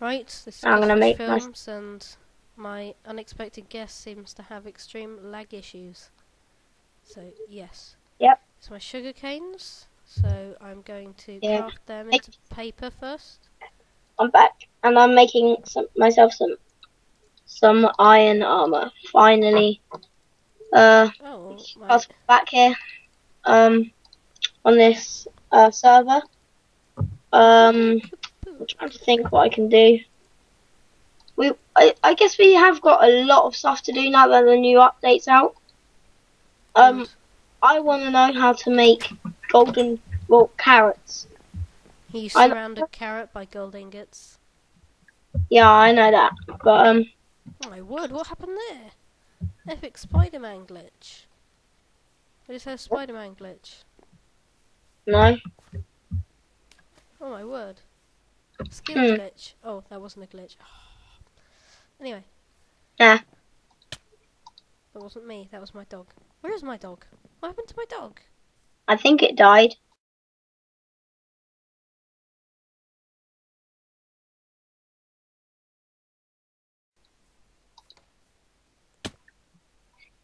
Right, this is I'm gonna make my- films, and my unexpected guest seems to have extreme lag issues. So yes. Yep. So my sugar canes. So I'm going to Yeah. craft them into paper first. I'm back, and I'm making some myself some some iron armor. Finally, uh, Oh, my, I'll back here, um, on this uh server. Um, I'm trying to think what I can do. We, I, I guess we have got a lot of stuff to do now that the new update's out. Um. I want to know how to make golden well carrots. you surround a carrot by gold ingots. Yeah, I know that, but um, Oh my word, what happened there? Epic Spider-Man glitch. I just had Spider-Man glitch. no. Oh my word. Skill Hmm. glitch. Oh, that wasn't a glitch. Anyway, Yeah. that wasn't me. That was my dog. Where is my dog? What happened to my dog? I think it died.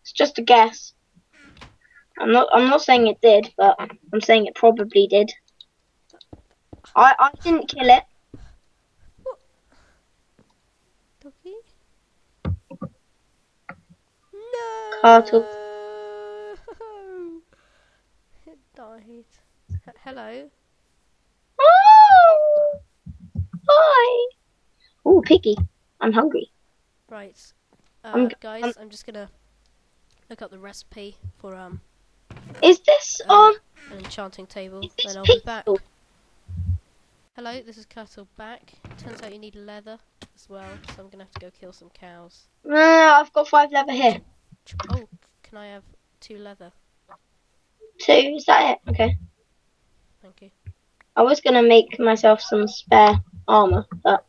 It's just a guess. I'm not. I'm not saying it did, but I'm saying it probably did. I I didn't kill it. No! Cartel. It died. H- hello? Oh, hi. Oh, piggy. I'm hungry. Right. Uh, I'm guys, I'm- I'm just gonna look up the recipe for um Is this um? an enchanting table, then I'll be back. Hello, this is Cattle back. Turns out you need leather as well, so I'm gonna have to go kill some cows. No, I've got five leather here. Oh, can I have two leather? Two. Is that it? Okay. Thank you. I was gonna make myself some spare armor, but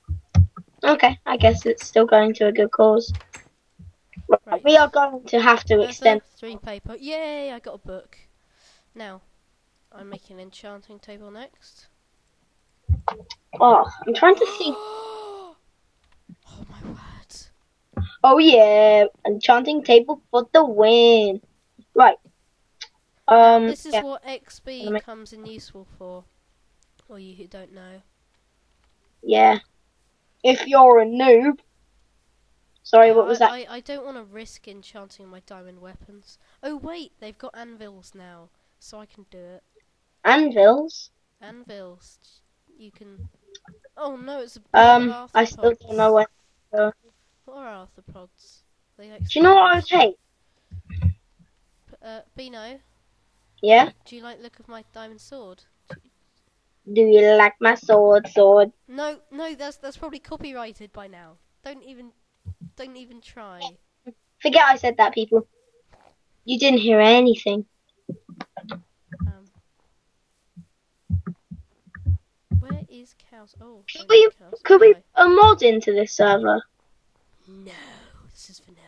okay. I guess it's still going to a good cause. Right, Right. We are going to have to Leather, extend. three paper. Yay, I got a book. Now, I'm making an enchanting table next. Oh, I'm trying to think. oh my word. Oh yeah, enchanting table for the win. Right. Um. This is yeah. what XP make- comes in useful for. Or you who don't know. Yeah. If you're a noob. Sorry, what was that? I, I don't want to risk enchanting my diamond weapons. Oh wait, they've got anvils now, so I can do it. Anvils. Anvils. You can. Oh no, it's a. Um. I still don't know where. Are arthropods? They like. Do you know what I would take? Uh, Bino, Yeah. do you like the look of my diamond sword? Do you like my sword? Sword. No, no, that's that's probably copyrighted by now. Don't even, don't even try. Forget I said that, people. You didn't hear anything. Um, where is cows? Oh, Could we could we a mod into this server? No, this is vanilla.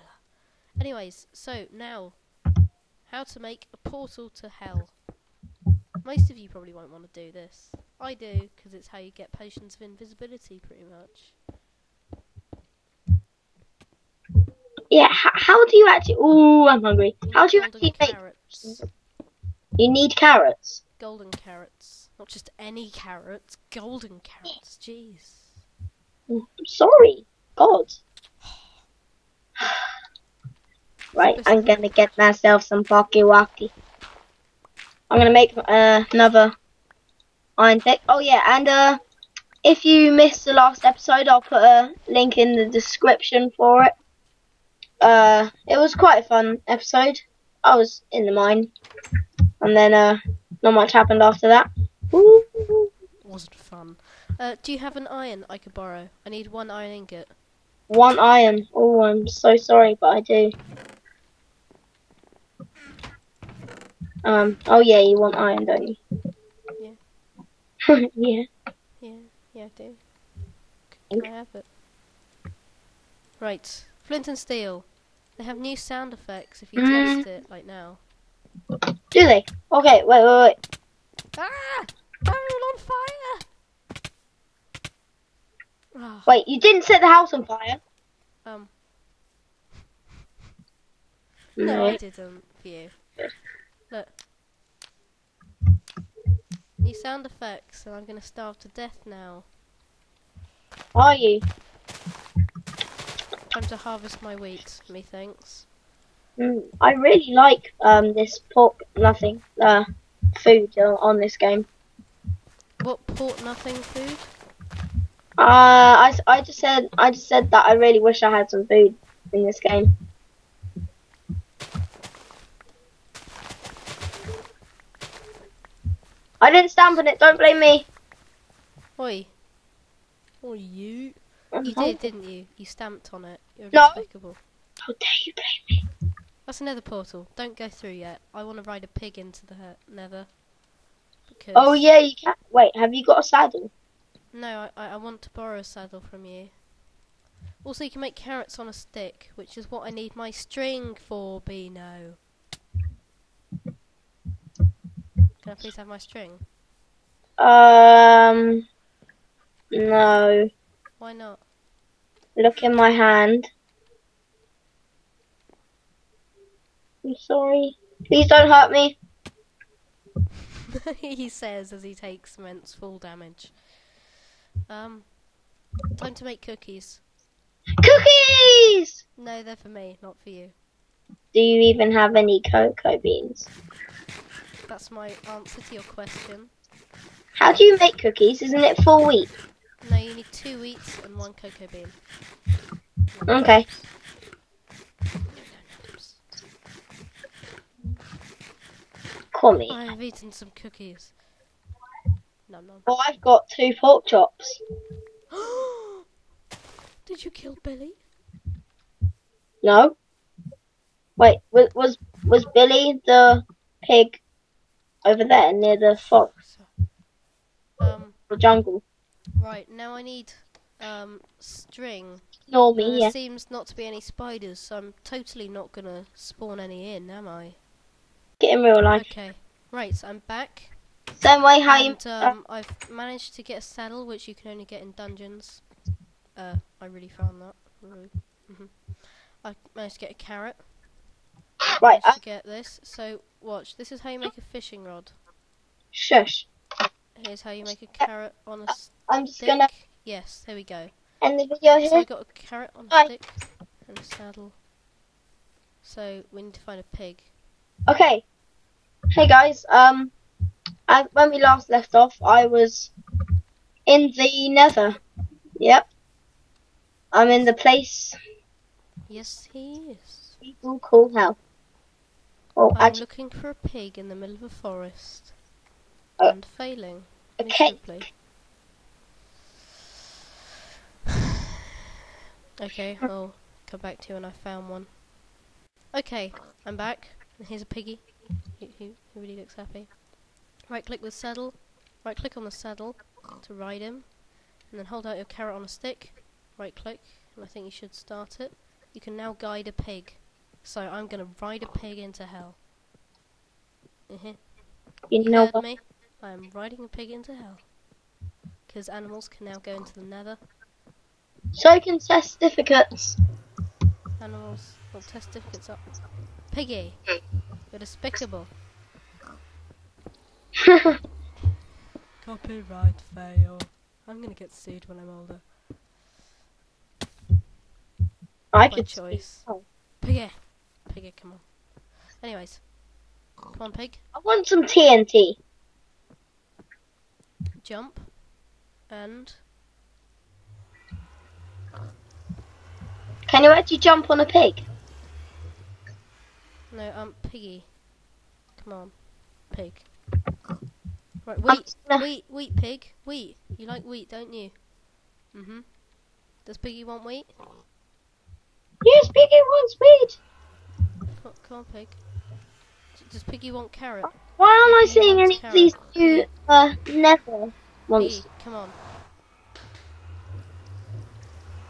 Anyways, so now, how to make a portal to hell. Most of you probably won't want to do this. I do, because it's how you get potions of invisibility, pretty much. Yeah. H- how do you actually? Ooh, I'm hungry. How do you actually make? carrots? You need carrots. Golden carrots. Not just any carrots, golden carrots. Jeez. I'm sorry. God. Right, I'm gonna get myself some Pocky Walkie. I'm gonna make uh, another iron pick. Oh yeah, and uh, if you missed the last episode, I'll put a link in the description for it. Uh, it was quite a fun episode. I was in the mine, and then uh, not much happened after that. Ooh. Wasn't fun. Uh, do you have an iron I could borrow? I need one iron ingot. One iron. Oh, I'm so sorry, but I do. Um. Oh yeah, you want iron, don't you? Yeah. yeah. Yeah, yeah, I do. Can I have it? Right, flint and steel. They have new sound effects if you Mm. test it, like now. Do they? Okay. Wait. Wait. Wait. Ah! I'm all on fire! Ah, Wait, you didn't set the house on fire? um, no, I didn't. For you. Look. New sound effects, and I'm gonna starve to death now. Are you? Time to harvest my wheat, methinks. Mm, I really like um this pork nothing uh food on this game. What pork nothing food? Uh, I, I just said I just said that I really wish I had some food in this game. I didn't stamp on it. Don't blame me. Oi. Oi, you. You uh-huh. did, didn't you? You stamped on it. You're No. despicable. How dare you blame me? That's another portal. Don't go through yet. I want to ride a pig into the he- nether. Because Oh yeah, you can. Wait, have you got a saddle? No, I, I I want to borrow a saddle from you. Also, you can make carrots on a stick, which is what I need my string for, Beano. Can I please have my string? Um, no. Why not? Look in my hand. I'm sorry. Please don't hurt me. he says as he takes immense full damage. Um, time to make cookies. Cookies! No, they're for me, not for you. Do you even have any cocoa beans? That's my answer to your question. How do you make cookies? Isn't it four wheat? No, you need two wheats and one cocoa bean. Okay. Call me. I have eaten some cookies. Nom nom. Well, I've got two pork chops. Did you kill Billy? No. Wait, was was, was Billy the pig over there near the fox. Um, or jungle? right, now I need um string. Ignore me, there yeah. seems not to be any spiders, so I'm totally not gonna spawn any in, am I? Get in real life. Okay. Right, so I'm back. Same way how and um, I've managed to get a saddle, which you can only get in dungeons. Uh, I really found that. Really. hmm I managed to get a carrot. right, Managed uh, to get this. So watch. This is how you make a fishing rod. shush. Here's how you make a carrot on a I'm just stick. gonna Yes, there we go. And the video here. So I got a carrot on a stick and a saddle. So we need to find a pig. Okay. Hey guys, um, I, when we last left off, I was in the Nether. Yep. I'm in the place Yes, he is. people call hell. Oh, I'm actually, looking for a pig in the middle of a forest. Oh. and failing. Okay. miserably. okay, I'll come back to you when I found one. Okay, I'm back. Here's a piggy. Who, who, who really looks happy. Right click with saddle. Right click on the saddle to ride him. And then hold out your carrot on a stick. Right click. And I think you should start it. You can now guide a pig. So I'm gonna ride a pig into hell. Mhm. you You know heard what? me? I am riding a pig into hell. Because animals can now go into the nether. So can certificates. Animals will test certificates up. Piggy! You're despicable. Copyright fail. I'm gonna get sued when I'm older. I By could choice. Oh. Piggy! Piggy, come on. Anyways. Come on, pig. I want some TNT. Jump. And. Can you actually jump on a pig? No, um, piggy. Come on. Pig. Right, wheat. gonna- Wheat, wheat, pig. Wheat. You like wheat, don't you? Mm-hmm. Does Piggy want wheat? Yes, piggy wants wheat. Come, on, pig. Does Piggy want carrot? Why aren't I seeing any of these new uh Nether monsters? Piggy, come on.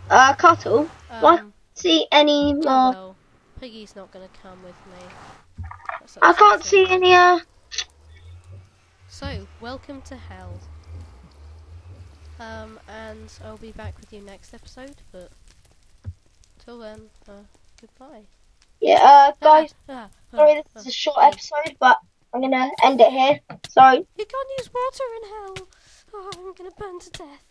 Uh, Cuttle. Um, What? See any more? well, Piggy's not gonna come with me. I can't see any. Uh, So, welcome to hell. Um, and I'll be back with you next episode. But till then, uh, goodbye. Yeah, uh, guys, sorry this is a short episode, but I'm gonna end it here. Sorry. You can't use water in hell. Oh, I'm gonna burn to death.